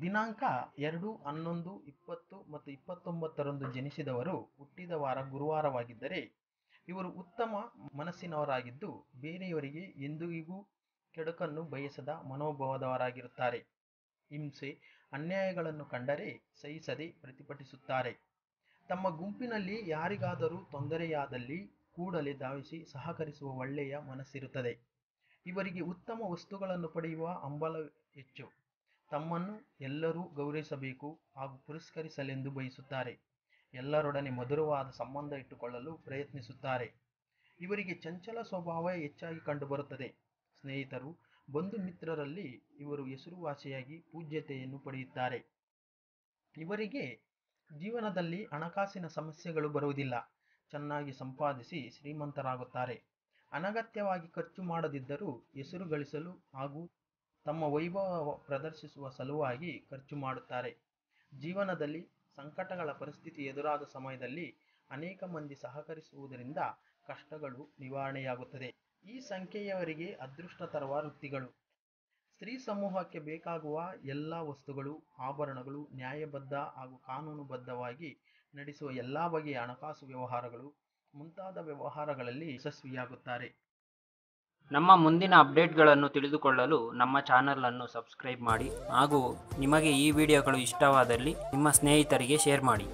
ದಿನಾಂಕ ಎರಡು, ಹನ್ನೊಂದು, ಇಪ್ಪತ್ತು ಮತ್ತು ಇಪ್ಪತ್ತೊಂಬತ್ತರಂದು ಜನಿಸಿದವರು ಹುಟ್ಟಿದ ವಾರ ಗುರುವಾರವಾಗಿದ್ದರೆ ಇವರು ಉತ್ತಮ ಮನಸ್ಸಿನವರಾಗಿದ್ದು ಬೇರೆಯವರಿಗೆ ಎಂದಿಗೂ ಕೆಡುಕನ್ನು ಬಯಸದ ಮನೋಭಾವದವರಾಗಿರುತ್ತಾರೆ. ಹಿಂಸೆ, ಅನ್ಯಾಯಗಳನ್ನು ಕಂಡರೆ ಸಹಿಸದೆ ಪ್ರತಿಭಟಿಸುತ್ತಾರೆ. ತಮ್ಮ ಗುಂಪಿನಲ್ಲಿ ಯಾರಿಗಾದರೂ ತೊಂದರೆಯಾದಲ್ಲಿ ಕೂಡಲೇ ಧಾವಿಸಿ ಸಹಕರಿಸುವ ಒಳ್ಳೆಯ ಮನಸ್ಸಿರುತ್ತದೆ. ಇವರಿಗೆ ಉತ್ತಮ ವಸ್ತುಗಳನ್ನು ಪಡೆಯುವ ಹಂಬಲ ಹೆಚ್ಚು. ತಮ್ಮನ್ನು ಎಲ್ಲರೂ ಗೌರವಿಸಬೇಕು ಹಾಗೂ ಪುರಸ್ಕರಿಸಲೆಂದು ಬಯಸುತ್ತಾರೆ. ಎಲ್ಲರೊಡನೆ ಮಧುರವಾದ ಸಂಬಂಧ ಇಟ್ಟುಕೊಳ್ಳಲು ಪ್ರಯತ್ನಿಸುತ್ತಾರೆ. ಇವರಿಗೆ ಚಂಚಲ ಸ್ವಭಾವ ಹೆಚ್ಚಾಗಿ ಕಂಡುಬರುತ್ತದೆ. ಸ್ನೇಹಿತರು, ಬಂಧು ಮಿತ್ರರಲ್ಲಿ ಇವರು ಹೆಸರುವಾಸಿಯಾಗಿ ಪೂಜ್ಯತೆಯನ್ನು ಪಡೆಯುತ್ತಾರೆ. ಇವರಿಗೆ ಜೀವನದಲ್ಲಿ ಹಣಕಾಸಿನ ಸಮಸ್ಯೆಗಳು ಬರುವುದಿಲ್ಲ. ಚೆನ್ನಾಗಿ ಸಂಪಾದಿಸಿ ಶ್ರೀಮಂತರಾಗುತ್ತಾರೆ. ಅನಗತ್ಯವಾಗಿ ಖರ್ಚು ಮಾಡದಿದ್ದರೂ ಹೆಸರು ಗಳಿಸಲು ಹಾಗೂ ತಮ್ಮ ವೈಭವ ಪ್ರದರ್ಶಿಸುವ ಸಲುವಾಗಿ ಖರ್ಚು ಮಾಡುತ್ತಾರೆ. ಜೀವನದಲ್ಲಿ ಸಂಕಟಗಳ ಪರಿಸ್ಥಿತಿ ಎದುರಾದ ಸಮಯದಲ್ಲಿ ಅನೇಕ ಮಂದಿ ಸಹಕರಿಸುವುದರಿಂದ ಕಷ್ಟಗಳು ನಿವಾರಣೆಯಾಗುತ್ತದೆ. ಈ ಸಂಖ್ಯೆಯವರಿಗೆ ಅದೃಷ್ಟ ತರುವ ವೃತ್ತಿಗಳು. ಸ್ತ್ರೀ ಸಮೂಹಕ್ಕೆ ಬೇಕಾಗುವ ಎಲ್ಲ ವಸ್ತುಗಳು, ಆಭರಣಗಳು ನ್ಯಾಯಬದ್ಧ ಹಾಗೂ ಕಾನೂನುಬದ್ಧವಾಗಿ ನಡೆಸುವ ಎಲ್ಲ ಬಗೆಯ ಹಣಕಾಸು ವ್ಯವಹಾರಗಳು ಮುಂತಾದ ವ್ಯವಹಾರಗಳಲ್ಲಿ ಯಶಸ್ವಿಯಾಗುತ್ತಾರೆ. ನಮ್ಮ ಮುಂದಿನ ಅಪ್ಡೇಟ್ಗಳನ್ನು ತಿಳಿದುಕೊಳ್ಳಲು ನಮ್ಮ ಚಾನಲನ್ನು ಸಬ್ಸ್ಕ್ರೈಬ್ ಮಾಡಿ ಹಾಗೂ ನಿಮಗೆ ಈ ವಿಡಿಯೋಗಳು ಇಷ್ಟವಾದಲ್ಲಿ ನಿಮ್ಮ ಸ್ನೇಹಿತರಿಗೆ ಶೇರ್ ಮಾಡಿ.